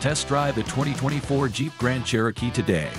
Test drive the 2024 Jeep Grand Cherokee today.